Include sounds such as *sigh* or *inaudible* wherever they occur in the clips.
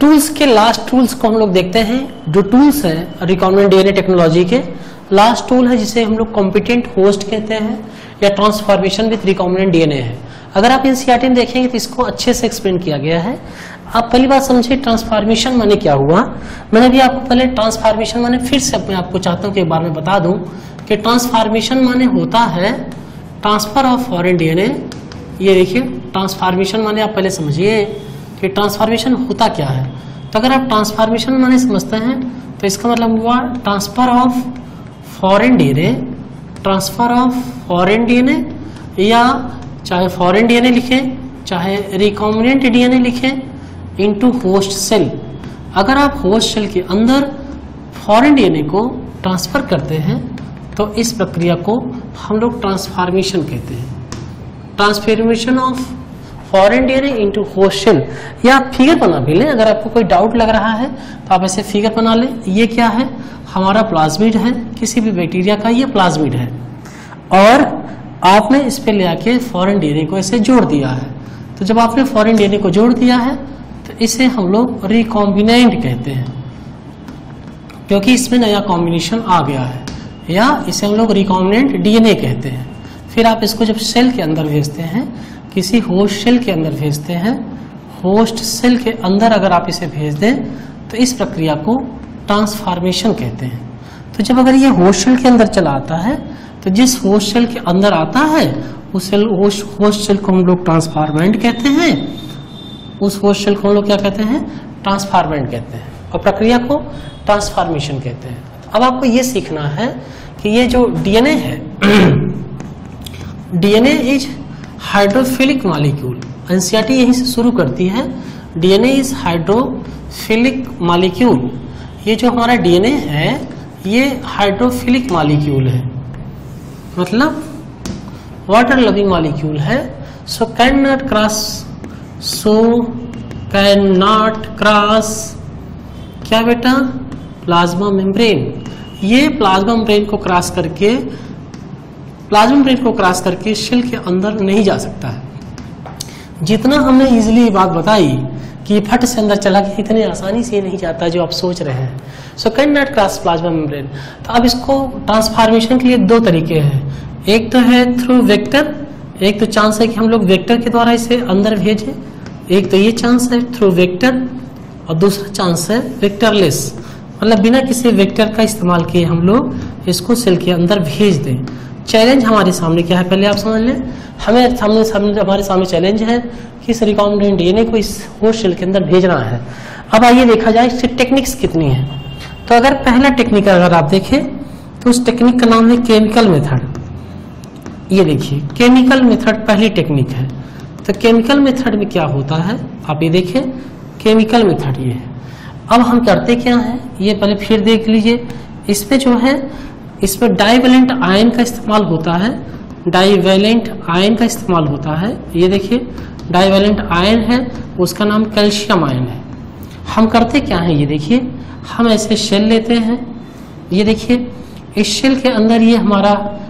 Tools के last tools को हम लोग देखते हैं। जो टूल्स हैं रिकॉर्मेंट डीएनए टेक्नोलॉजी के लास्ट टूल है जिसे हम लोग कॉम्पिटेंट होस्ट कहते हैं या ट्रांसफॉर्मेशन विथ रिकॉम्बिनेंट डीएनए है। अगर आप एनसीईआरटी में देखेंगे तो इसको अच्छे से एक्सप्लेन किया गया है। आप पहली बात समझे ट्रांसफॉर्मेशन माने क्या हुआ? मैंने भी आपको पहले ट्रांसफॉर्मेशन माने फिर से मैं आपको चाहता हूँ कि एक बार में बता दूँ कि ट्रांसफॉर्मेशन माने होता है ट्रांसफ़र ऑफ़ फॉरेन डीएनए ये देखिए ट्रांसफॉर्मेशन माने आप पहले समझिए कि ट्रांसफॉर्मेशन होता क्या है? तो अगर आप ट्रांसफॉर्मेशन माने समझते हैं तो इसका मतलब हुआ transfer of foreign DNA transfer of foreign DNA या चाहे फॉरेन डीएनए लिखें, चाहे रिकॉम्बिनेंट डीएनए लिखें इनटू होस्ट सेल अगर आप होस्ट सेल के अंदर फॉरेन डीएनए को ट्रांसफ़र करते हैं तो इस प्रक्रिया को हम लोग ट्रांसफॉर्मेशन कहते हैं। Transformation of foreign into host cell या फिगर बना भी लें, अगर आपको कोई डाउट लग रहा है तो आप ऐसे फिगर बना लें। ये क्या है? हमारा प्लाज्मिड है, किसी भी बैक्टीरिया का ये प्लाज्मिड है। और आपने इस पे ले आके फॉरेन डीएनए को ऐसे जोड़ दिया है। तो जब आपने फॉरेन डीएनए को जोड़ दिया है तो इसे हम लोग रिकॉम्बिनेंट कहते हैं। क्योंकि इसमें नया कॉम्बिनेशन आ गया है। या इसे हम लोग रिकॉम्बिनेंट डीएनए कहते हैं। फिर आप इसको जब सेल के अंदर भेजते हैं किसी होस्ट सेल के अंदर भेजते हैं। होस्ट सेल के अंदर अगर आप इसे भेज दें तो इस प्रक्रिया को ट्रांसफॉर्मेशन कहते हैं। तो जब अगर ये होस्ट सेल के अंदर चला आता है तो जिस होस्ट सेल के अंदर आता है, उस होस्ट सेल को हम लोग ट्रांसफॉर्मेंट कहते हैं। उस होस्ट सेल को हम लोग क्या कहते हैं? ट्रांसफॉर्मेंट कहते हैं। और प्रक्रिया को ट्रांसफॉर्मेशन कहते हैं। अब आपको ये सीखना है कि ये जो डीएनए है *clears throat* DNA is hydrophilic molecule NCERT यहीं से शुरू करती है। डीएनए इज़ हाइड्रोफिलिक मॉलिक्यूल ये जो हमारा डीएनए है, ये हाइड्रोफिलिक मॉलिक्यूल है। मतलब वाटर लविंग मॉलिक्यूल है। So can not cross so can not cross क्या बेटा? प्लाज्मा मेम्ब्रेन ये प्लाज्मा मेम्ब्रेन को क्रॉस करके प्लाज्मा मेम्ब्रेन को क्रॉस करके सेल के अंदर नहीं जा सकता है। जितना हमने इजिली बात बताई कि फट से अंदर चला के इतने आसानी से नहीं जाता जो आप सोच रहे हैं। So can not cross plasma membrane तो अब इसको ट्रांसफॉर्मेशन के लिए दो तरीके हैं। एक तो है थ्रू वेक्टर एक तो चांस है कि हम लोग वेक्टर के द्वारा इसे अंदर भेजें। एक तो ये चांस है थ्रू वेक्टर और दूसरा चांस है वेक्टरलेस मतलब बिना किसी वेक्टर का इस्तेमाल किए हम लोग इसको सेल के अंदर भेज दें। चैलेंज हमारे सामने क्या है? पहले आप समझ लें। हमें सामने सामने हमारे सामने चैलेंज है कि इस रिकॉम्बिनेंट डीएनए को इस होस्ट सेल के अंदर भेजना है। अब आइए देखा जाए इसकी टेक्निक्स कितनी है। तो अगर पहला टेक्निक अगर आप देखें तो उस टेक्निक का नाम है केमिकल मेथड ये देखिए केमिकल मेथड पहली टेक्निक है। तो केमिकल मेथड में क्या होता है? आप ये देखें केमिकल मेथड ये है। अब हम करते क्या है? ये पहले फिर देख लीजिए। इसमें जो है इसमें डाइवेलेंट आयन का इस्तेमाल होता है। डाइवेलेंट आयन का इस्तेमाल होता है। ये देखिए, डाइवेलेंट आयन है, उसका नाम कैल्शियम आयन है। हम करते क्या है? ये देखिए, हम ऐसे शेल लेते हैं। ये देखिए, इस शेल के अंदर ये हमारा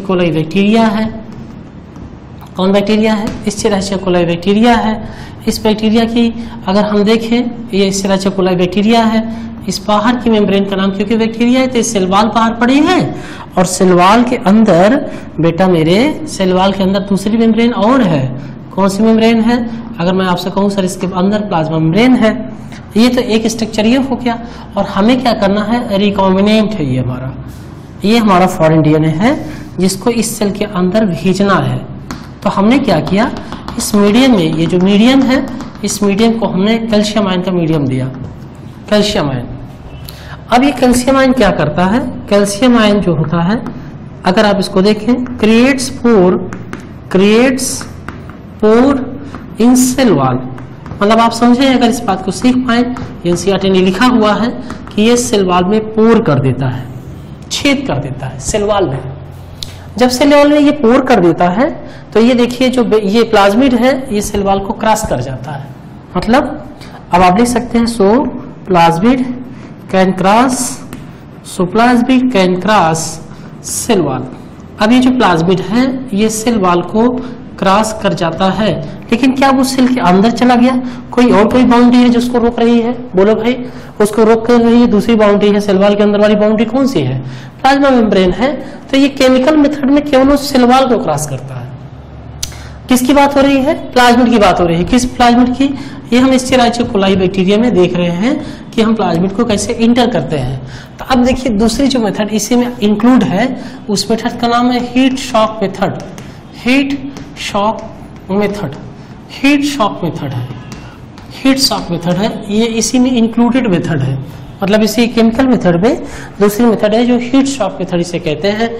कोलाई बैक्टीरिया है। कौन बैक्टीरिया है? कोलाई बैक्टीरिया है। इस बैक्टीरिया की अगर हम देखें, ये कोलाई बैक्टीरिया है। इस बाहर की मेम्ब्रेन का नाम, क्योंकि बैक्टीरिया है तो सेलवाल बाहर पड़ी है, और सेलवाल के अंदर, बेटा मेरे, सेलवाल के अंदर दूसरी मेम्ब्रेन और है। कौन सी मेम्ब्रेन है? अगर मैं आपसे कहूँ, सर, इसके अंदर प्लाज्मा मेम्ब्रेन है। ये तो एक स्ट्रक्चर ये हो गया। और हमें क्या करना है? रिकॉम्बिनेंट है ये हमारा। ये हमारा फॉरेन डीएनए है, जिसको इस सेल के अंदर भेजना है। तो हमने क्या किया? इस मीडियम में ये जो मीडियम है, इस मीडियम को हमने कैल्शियम आयन का मीडियम दिया। कैल्शियम आयन अब ये कैल्शियम आयन क्या करता है? कैल्शियम आयन जो होता है, अगर आप इसको देखें creates pore creates pore in cell wall मतलब आप समझे, अगर इस बात को सीख पाए एनसीआरटी ने लिखा हुआ है कि ये सेल वाल में पोर कर देता है, छेद कर देता है सेल वाल में। जब सेल वाल में ये पोर कर देता है तो ये देखिए जो ये प्लाज्मिड है, ये सेल वाल को क्रॉस कर जाता है। मतलब अब आप लिख सकते हैं so plasmid can cross so plasmid can cross cell wall अब ये जो प्लाज्मिड है, ये सेल वाल को क्रॉस कर जाता है। लेकिन क्या वो सेल के अंदर चला गया? कोई और कोई बाउंड्री है जिसको रोक रही है? बोलो भाई, उसको रोक कर रही है दूसरी बाउंड्री है सेल वॉल के अंदर वाली बाउंड्री कौन सी है? प्लाज्मा मेम्ब्रेन है। तो ये केमिकल मेथड में केवल उस सेल वॉल को क्रॉस करता है। किसकी बात हो रही है? प्लाज्मिड की बात हो रही है। किस प्लाज्मिड की? ये हम स्टेराइचो कोलाई बैक्टीरिया में देख रहे हैं कि हम प्लाज्मिड को कैसे इंटर करते हैं। तो अब देखिए, दूसरी जो मेथड इसी में इंक्लूड है, उस मेथड का नाम है heat shock method heat shock method heat shock method है। हीट शॉक मेथड है। ये इसी में इंक्लूडेड मेथड है। मतलब इसी केमिकल मेथड में, दूसरी मेथड है जो हीट शॉक मेथड इसे कहते हैं।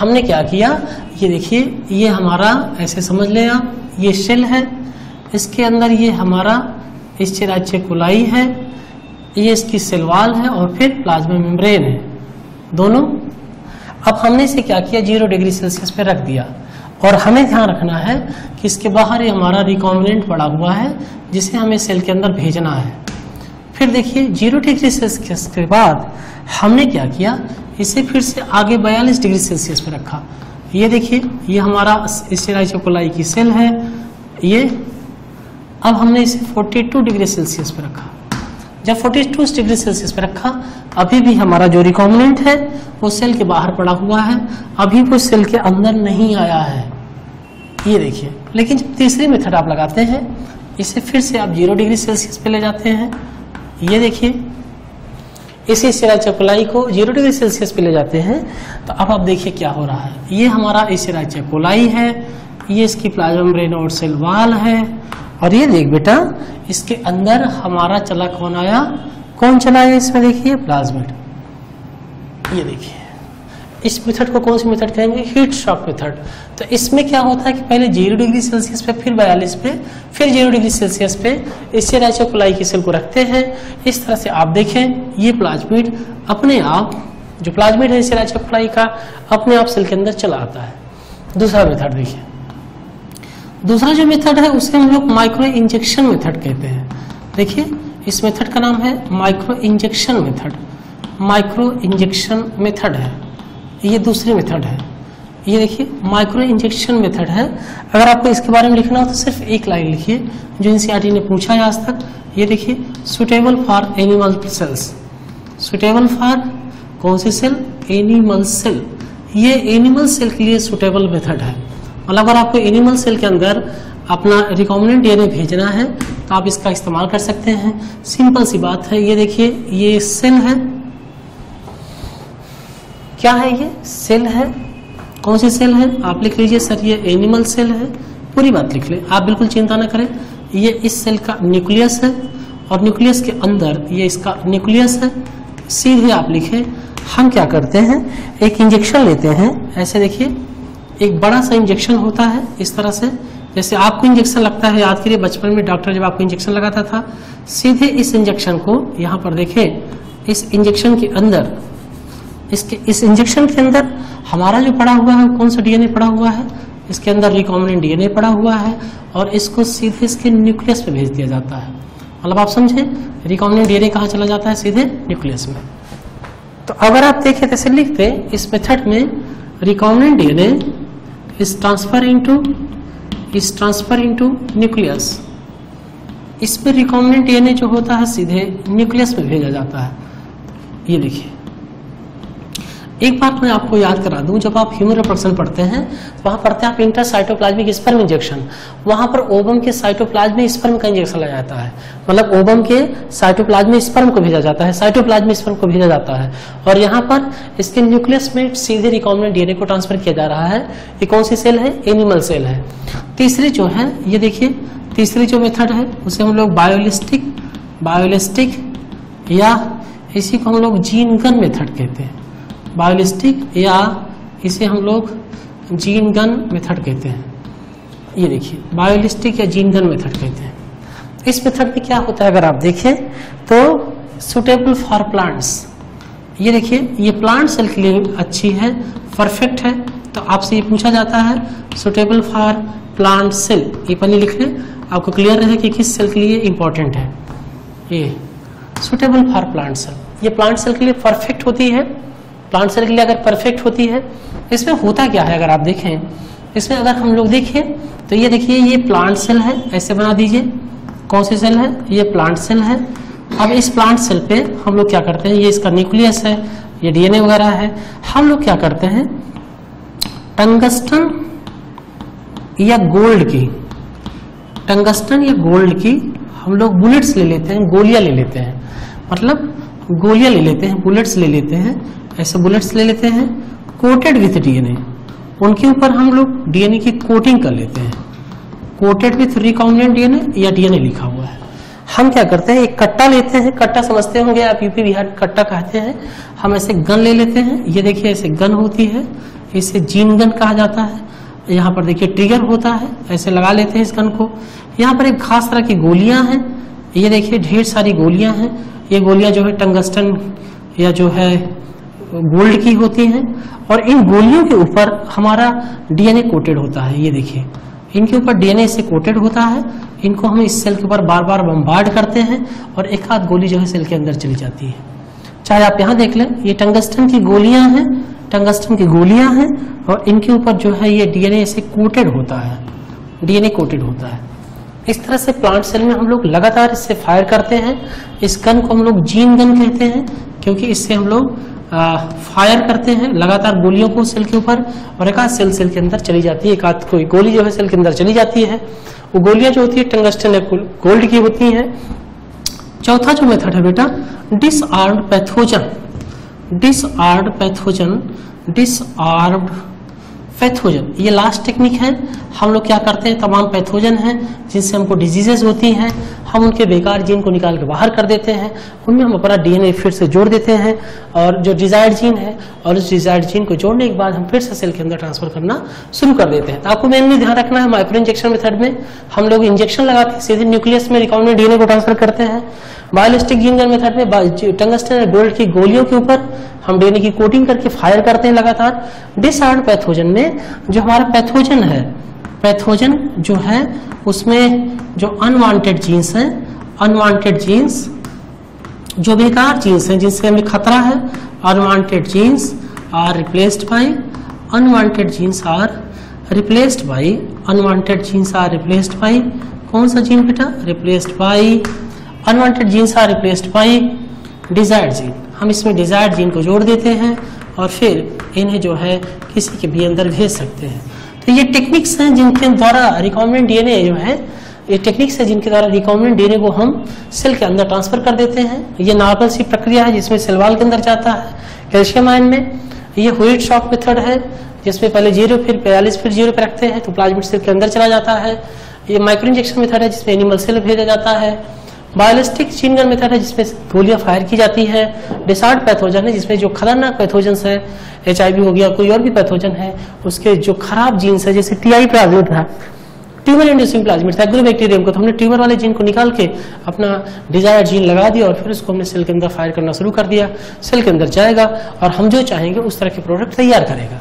हमने क्या किया? ये देखिए, ये हमारा, ऐसे समझ लें आप, ये शेल है। इसके अंदर ये हमारा स्टेराचे कोलाई है, ये इसकी सेलवाल है और फिर प्लाज्मा मेम्ब्रेन है। दोनों। अब हमने इसे क्या किया? ज़ीरो डिग्री सेल्सियस पे रख दिया। और हमें ध्यान रखना है कि इसके बाहर ये हमारा रिकॉम्बिनेंट पड़ा हुआ है, जिसे हमें सेल के अंदर भेजना है। फिर देखिए, ज़ीरो डिग्री सेल्सियस के बाद हमने क्या किया? इसे फिर से आगे बयालीस डिग्री सेल्सियस पे रखा। ये देखिए, ये हमारा स्टेराइचोकोलाई की सेल है। ये, अब हमने इसे 42 डिग्री सेल्सियस पे रखा। जब 42 डिग्री सेल्सियस पे रखा, अभी भी हमारा जो रिकॉम्बिनेंट है, वो सेल के बाहर पड़ा हुआ है। अभी वो सेल के अंदर नहीं आया है। ये देखिए, लेकिन जब तीसरी मेथड आप लगाते हैं, इसे फिर से आप ज़ीरो डिग्री सेल्सियस पे ले जाते हैं। ये देखिए, इसी सिरा चकोलाई को ज़ीरो डिग्री सेल्सियस पे ले जाते हैं तो अब आप देखिए क्या हो रहा है। ये हमारा सिरा चकोलाई है, ये इसकी प्लाज्म और सेल वाल है, और ये देख बेटा, इसके अंदर हमारा चला कौन आया? कौन चला आया इसमें देखिए, प्लाज्मेट। ये देखिए। इस मेथड को कौन सी मेथड कहेंगे? हीट शॉक मेथड तो इसमें क्या होता है कि पहले ज़ीरो डिग्री सेल्सियस पे, फिर बयालीस पे, फिर ज़ीरो डिग्री सेल्सियस पे इससे राइचोकोलाई की सेल को रखते हैं। इस तरह से आप देखें, ये प्लाज्मिड अपने आप, जो प्लाज्मिड है इसे राइचोकोलाई का, अपने आप सेल के अंदर चला आता है। दूसरा मेथड देखिए। दूसरा जो मेथड है, उसे हम लोग माइक्रो इंजेक्शन मेथड कहते हैं। देखिए, इस मेथड का नाम है micro injection method micro injection method है। ये दूसरी मेथड है। ये देखिए माइक्रो इंजेक्शन मेथड है। अगर आपको इसके बारे में लिखना हो तो सिर्फ़ एक लाइन लिखिए, जो एनसीईआरटी ने पूछा है आज तक। ये देखिए suitable for animal cells suitable for कौन सी सेल एनिमल सेल ये एनिमल सेल के लिए सुटेबल मेथड है। मतलब अगर आपको एनिमल सेल के अंदर अपना रिकॉम्बिनेंट डीएनए भेजना है तो आप इसका इस्तेमाल कर सकते हैं। सिंपल सी बात है। ये देखिए, ये सेल है। क्या है ये? सेल है। कौन सी सेल है? आप लिख लीजिए सर, ये एनिमल सेल है। पूरी बात लिख ले। आप बिल्कुल चिंता ना करें। ये इस सेल का न्यूक्लियस है और न्यूक्लियस के अंदर ये इसका न्यूक्लियस है। सीधे आप लिखे, हम क्या करते हैं? एक इंजेक्शन लेते हैं। ऐसे देखिए, एक बड़ा सा इंजेक्शन होता है इस तरह से। जैसे आपको इंजेक्शन लगता है, याद करिए बचपन में डॉक्टर जब आपको इंजेक्शन लगाता था, सीधे इस इंजेक्शन को यहाँ पर देखें। इस इंजेक्शन के अंदर इसके, इस इंजेक्शन के अंदर हमारा जो पड़ा हुआ है, कौन सा डीएनए पड़ा हुआ है? इसके अंदर रिकॉम्बिनेंट डीएनए पड़ा हुआ है और इसको सीधे इसके न्यूक्लियस पे भेज दिया जाता है। मतलब आप समझे रिकॉम्बिनेंट डीएनए कहाँ चला जाता है? सीधे न्यूक्लियस में। तो अगर आप देखें तो लिखते इस मेथड में recombinant DNA is transfer into, is transfer into nucleus इसमें रिकॉम्बिनेंट डीएनए जो होता है, सीधे न्यूक्लियस में भेजा जाता है। ये देखिए। एक बात मैं आपको याद करा दूँ, जब आप ह्यूमन रिप्रोडक्शन पढ़ते हैं, वहाँ पढ़ते हैं आप इंटर साइटोप्लाज्मिक स्पर्म इंजेक्शन। वहाँ पर ओबम के साइटोप्लाज्म स्पर्म का इंजेक्शन लगाया जाता है। मतलब ओबम के साइटोप्लाज्म स्पर्म को भेजा जाता है साइटोप्लाज्म स्पर्म को भेजा जाता है। और यहाँ पर इसके न्यूक्लियस में सीधे रिकॉम्बिनेंट डीएनए को ट्रांसफ़र किया जा रहा है। ये कौन सी सेल है? एनिमल सेल है। तीसरी जो है, ये देखिए, तीसरी जो मेथड है, उसे हम लोग बायोलिस्टिक बायोलिस्टिक या इसी को हम लोग जीन गन मेथड कहते हैं। बायोलिस्टिक या इसे हम लोग जीन गन मेथड कहते हैं। ये देखिए, बायोलिस्टिक या जीन गन मेथड कहते हैं। इस मेथड में क्या होता है अगर आप देखें तो सुटेबल फॉर प्लांट्स ये देखिए, ये प्लांट सेल के लिए अच्छी है परफेक्ट है। तो आपसे ये पूछा जाता है सुटेबल फॉर प्लांट सेल ये पहले लिख लें, आपको क्लियर रहे कि किस सेल के लिए इंपॉर्टेंट है। ये सुटेबल फॉर प्लांट सेल ये प्लांट सेल के लिए परफेक्ट होती है प्लांट सेल के लिए अगर परफेक्ट होती है, इसमें होता क्या है अगर आप देखें? इसमें अगर हम लोग देखें तो ये देखिए, ये प्लांट सेल है, ऐसे बना दीजिए। कौन सी सेल है? ये प्लांट सेल है। अब इस प्लांट सेल पे हम लोग क्या करते हैं? ये इसका न्यूक्लियस है, ये डीएनए वगैरह है। हम लोग क्या करते हैं? टंगस्टन या गोल्ड की टंगस्टन या गोल्ड की हम लोग बुलेट्स ले लेते हैं, गोलियाँ ले लेते हैं। मतलब गोलियाँ ले लेते हैं बुलेट्स ले लेते हैं ऐसे बुलेट्स ले लेते हैं कोटेड विथ डीएनए उनके ऊपर हम लोग डीएनए की कोटिंग कर लेते हैं। कोटेड विथ रिकॉम्बिनेंट डीएनए या डीएनए लिखा हुआ है। हम क्या करते हैं, एक कट्टा लेते हैं। कट्टा समझते होंगे आप, यूपी बिहार कट्टा कहते हैं। हम ऐसे गन ले लेते हैं। ये देखिए, ऐसे गन होती है। इसे जीन गन कहा जाता है। यहाँ पर देखिए ट्रिगर होता है। ऐसे लगा लेते हैं इस गन को। यहाँ पर एक खास तरह की गोलियाँ हैं। ये देखिए, ढेर सारी गोलियाँ हैं। ये गोलियाँ जो है टंगस्टन या जो है गोल्ड की होती हैं और इन गोलियों के ऊपर हमारा डीएनए कोटेड होता है, ये देखिए। इनके ऊपर डीएनए से कोटेड होता है, इनको हम इस सेल के ऊपर बार बार बम्बार्ड करते हैं और एक आध गोली जो है सेल के अंदर चली जाती है। चाहे आप यहाँ देख लें, ये टंगस्टन की गोलियाँ हैं, टंगस्टन की गोलियाँ हैं और इनके ऊपर जो है ये डीएनए से कोटेड होता है, डीएनए कोटेड होता है। इस तरह से प्लांट सेल में हम लोग लगातार इससे फायर करते हैं, इस गन को हम लोग जीन गन कहते हैं, क्योंकि इससे हम लोग फायर करते हैं, लगातार गोलियों को सेल के ऊपर और एक सेल सेल के अंदर चली जाती है, एक आध कोई गोली जो है सेल के अंदर चली जाती है। वो गोलियाँ जो होती है टंगस्टन गोल्ड की होती हैं। चौथा जो मेथड है बेटा disarmed pathogen disarmed pathogen disarmed pathogen ये लास्ट टेक्निक है। हम लोग क्या करते हैं, तमाम पैथोजन हैं जिनसे हमको डिजीजेस होती हैं। हम उनके बेकार जीन को निकाल के बाहर कर देते हैं, उनमें हम अपना डीएनए फिर से जोड़ देते हैं, और जो डिजायर्ड जीन है, और उस डिजायर्ड जीन को जोड़ने के बाद हम फिर से सेल के अंदर ट्रांसफ़र करना शुरू कर देते हैं। तो आपको मेनली ध्यान रखना है माइक्रो इंजेक्शन मेथड में। हम लोग इंजेक्शन लगाते हैं, सीधे न्यूक्लियस में रिकॉम्बिनेंट डीएनए को ट्रांसफ़र करते हैं। बायोलिस्टिक जीन गन मेथड में टंगस्टन गोल्ड की गोलियों के ऊपर हम डीएनए की कोटिंग करके फायर करते हैं लगातार। पैथोजन में जो हमारा पैथोजन है पैथोजन जो है उसमें जो अनवांटेड जीन्स हैं अनवांटेड जीन्स जो बेकार जीन्स हैं, जिनसे हमें खतरा है unwanted genes are replaced by unwanted genes are replaced by unwanted genes are replaced by कौन सा जीन बेटा? Replaced by unwanted genes are replaced by desired gene हम इसमें डिजायर्ड जीन को जोड़ देते हैं और फिर इन्हें जो है किसी के भी अंदर भेज सकते हैं। तो ये टेक्निक्स हैं जिनके द्वारा रिकॉम्बिनेंट डीएनए जो है, ये टेक्निक्स है जिनके द्वारा रिकॉम्बिनेंट डीएनए को हम सेल के अंदर ट्रांसफ़र कर देते हैं। ये नॉर्मल सी प्रक्रिया है जिसमें सेलवाल के अंदर जाता है कैल्शियम आयन में। ये हुइट शॉक मेथड है, जिसमें पहले ज़ीरो फिर बयालीस फिर ज़ीरो पे रखते हैं तो प्लाज्मिड सेल के अंदर चला जाता है। ये माइक्रो इंजेक्शन मेथड है जिसमें एनिमल सेल भेजा जाता है। बायोलिस्टिक चीनगन मेथड है जिसमें गोलियाँ फायर की जाती है, डिसार्ड पैथोजन है, जिसमें जो खतरनाक पैथोजन है एच हो गया, कोई और भी पैथोजन है, उसके जो खराब जीन्स है, जैसे टीआई प्लाज्मिड था ट्यूमर इंड्यूसिंग प्लाज्मिड था बैक्टीरियम को तो हमने ट्यूमर वाले जीन को निकाल के अपना डिज़ायर जीन लगा दिया और फिर उसको हमने सेल के अंदर फायर करना शुरू कर दिया सेल के अंदर जाएगा और हम जो चाहेंगे उस तरह के प्रोडक्ट तैयार करेगा।